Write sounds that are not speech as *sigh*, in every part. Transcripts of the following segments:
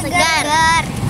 segar. Ayam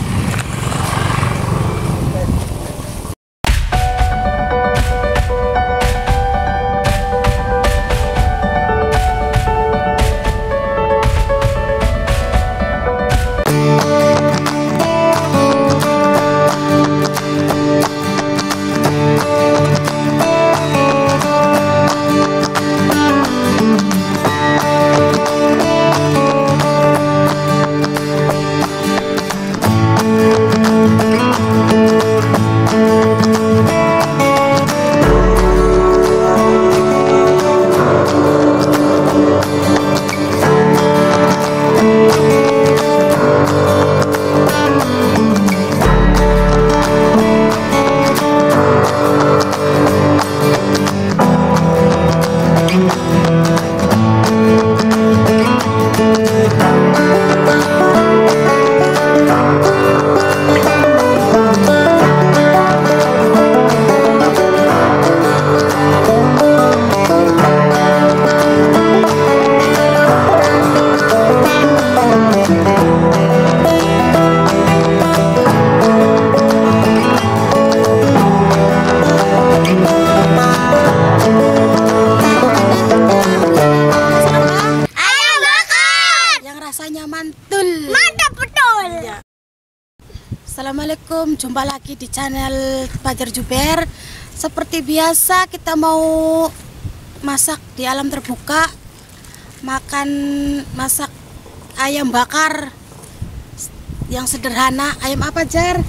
lagi di channel Fajar Juber. Seperti biasa kita mau masak di alam terbuka, makan masak ayam bakar yang sederhana. Ayam apa jar?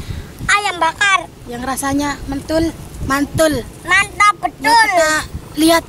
Ayam bakar. Yang rasanya mentul, mantul. Mantap betul. kita lihat.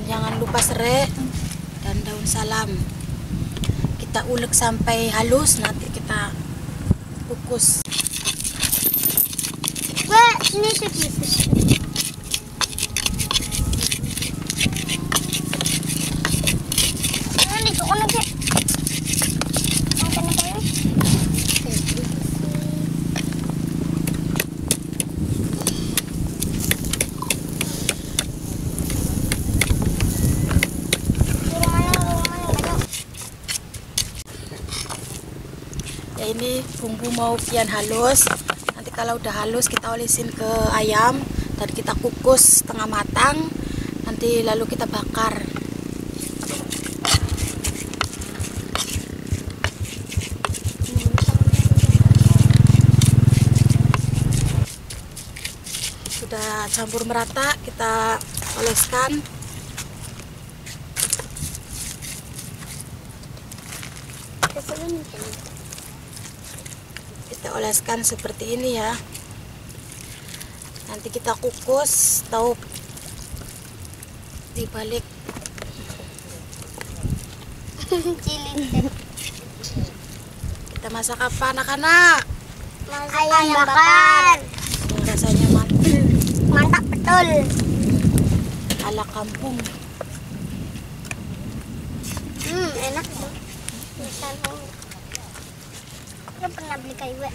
Dan jangan lupa serai dan daun salam kita ulek sampai halus nanti kita kukus Wah, ini sedikit. Ini kok ono ke? Makan apa ini? Rumahnya, rumahnya, ya ini bumbu mau kian halus. Nanti kalau udah halus kita olesin ke ayam dan kita kukus setengah matang. Nanti lalu kita bakar. Sudah campur merata kita oleskan kita oleskan seperti ini ya nanti kita kukus tahu di balik Cilin. kita masak apa anak-anak Ayam bakar. rasanya mantul Mantap betul. ala kampung Hmm, enak tuh. Dia pernah beli kayu ya.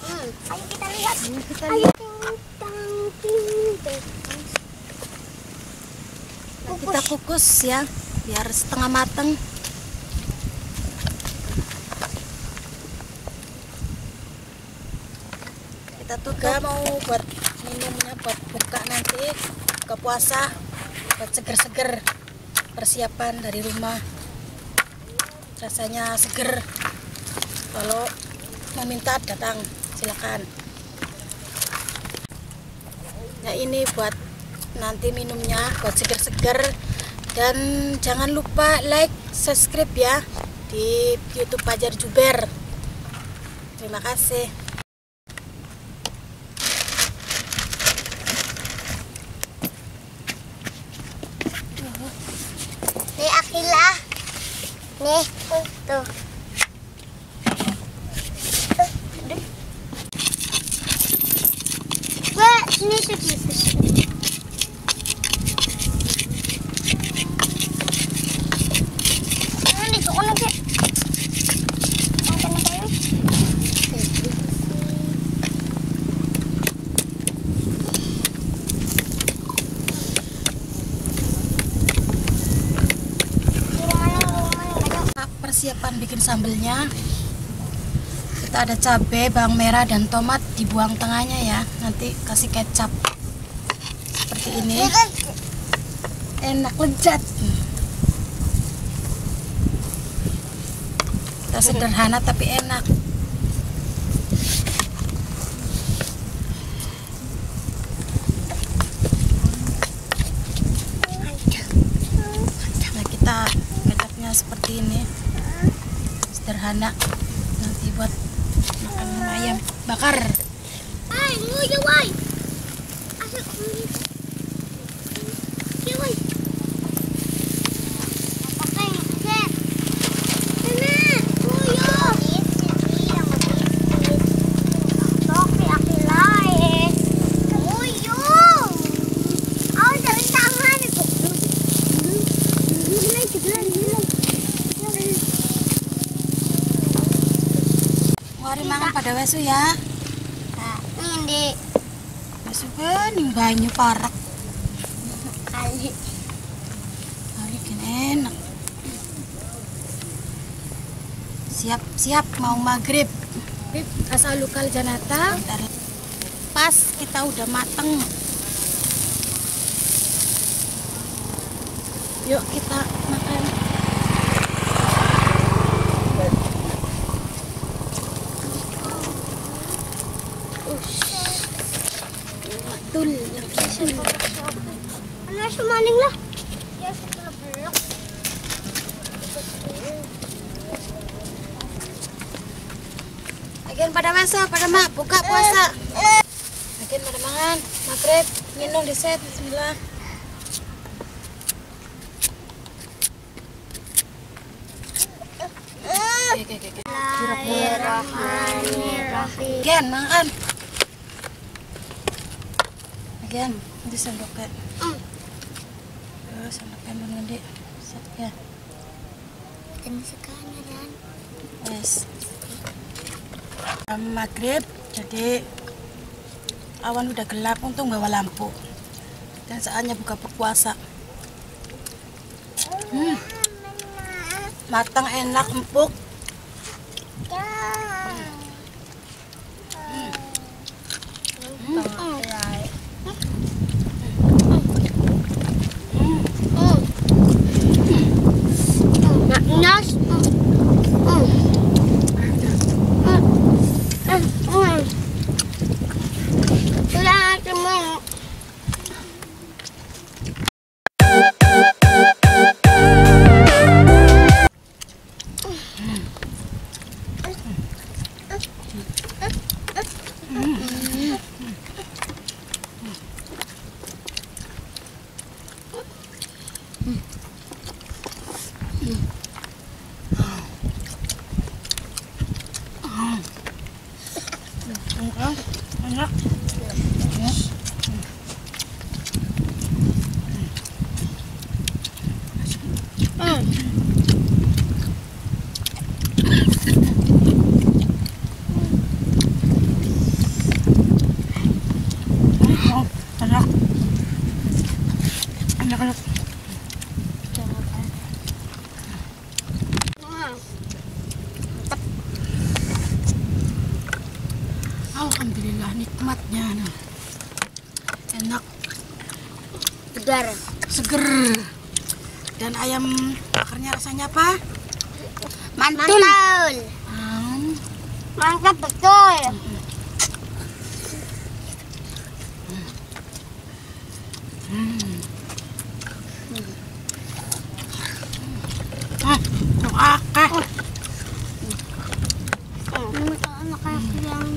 Hmm, ayo kita lihat. Ayo kita lihat. Nah, kita kukus ya, biar setengah mateng. Kita tuh mau buat minumnya buat buka nanti ke puasa buat seger-seger persiapan dari rumah rasanya seger. Kalau mau minta datang silakan. Nah ini buat nanti minumnya buat seger-seger. Dan jangan lupa like subscribe ya di YouTube Pajar Juber. Terima kasih. Nih. Nih, tuh. Wah, ini sedikit. Ano dito ko lagi? Ang na tayo? persiapan bikin sambelnya kita ada cabai, bawang merah dan tomat dibuang tengahnya ya. Nanti kasih kecap. Seperti ini. Enak lezat. Kita sederhana tapi enak nah kita kecapnya seperti ini sederhana nanti buat makan ayam bakar wesu ya. Ini wesu kan yang banyu parak kali. hari gini enak. Siap siap mau maghrib. Asal lokal janata. Pas kita udah mateng. Yuk kita makan Ano? Yes, ito na. Agen pada masa, pada mak buka puasa. Agen pada mangan, maghrib, minum di set, bismillah. Oke, oke, oke. Bismillahirrahmanirrahim. Agen, makan. Agen, ini sendoknya. Hmm. Terus sendoknya mana di? Set ya. Ini sekanya dan Yes. Jam maghrib, jadi awan udah gelap, untung bawa lampu. Dan saatnya buka puasa. Hmm, matang enak, empuk. Not. Segar. seger dan ayam bakarnya rasanya apa? Mantul. Hmm, Mantap betul. ah, yung aka Ini anak aku yang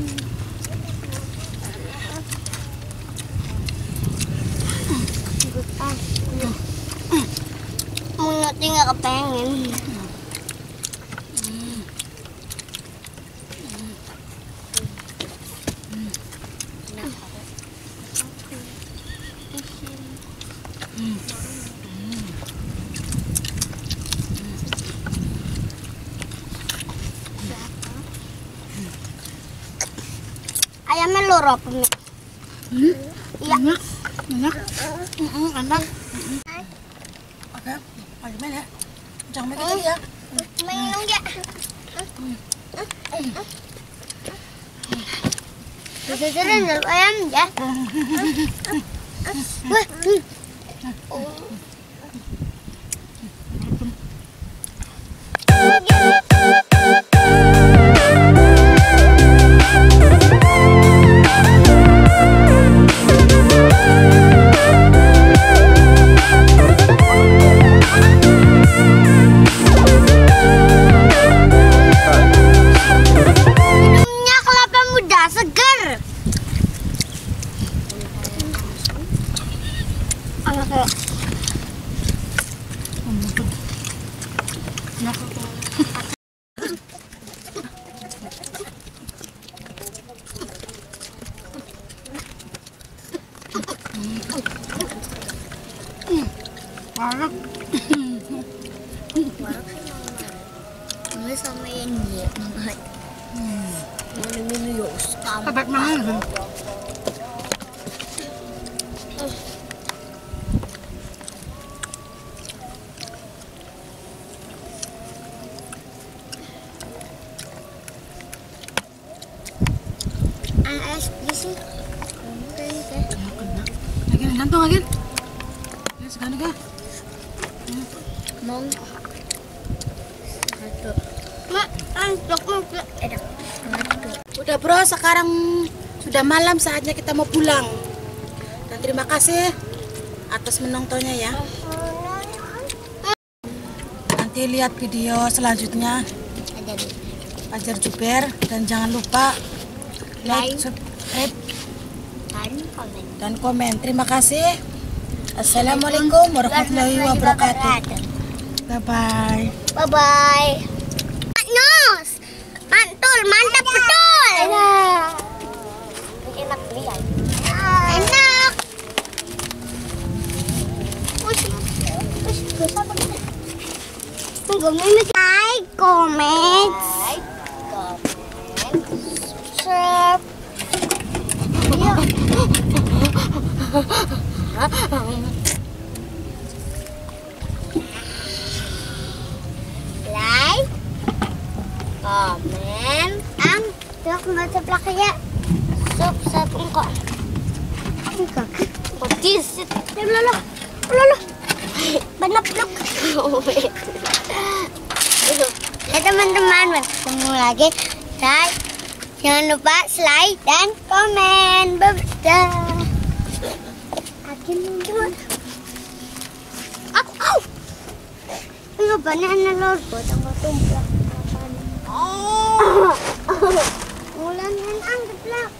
Mulutnya nggak kepengen. Ayamnya loro apa Mek? hmm, Iya. enak enak นะปล่อยไม่แน่จังไม่ก็ได้ยะไม่น้องยะจะจะเล่นอะไรกันยะเว้ยโอ้ Parah. Ini sama yang dia banget. Ini minum mana? Di sini. Lagi gantung lagi. Mak. Udah bro, sekarang sudah malam saatnya kita mau pulang. Dan terima kasih atas menontonnya ya. Nanti lihat video selanjutnya Fajar Juber dan jangan lupa like, subscribe dan komen. Terima kasih. Assalamualaikum warahmatullahi wabarakatuh. Bye bye. Bye bye. Nos, mantul, mantap betul. Enak. Enak lihat. Enak. Like, comment, like, comment, subscribe. like, comment, ang. Subscribe engkau. Engkau. Petis. Lolo, lolo, lolo. Banyak. Ya teman-teman, bertemu lagi. Dan jangan lupa like dan komen. Akin juga. Aku, au. Enggak banyak lor tanggal tumplak. Oh! *laughs* Ulan yan ang gaplak.